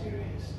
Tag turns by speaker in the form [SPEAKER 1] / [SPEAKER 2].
[SPEAKER 1] experience.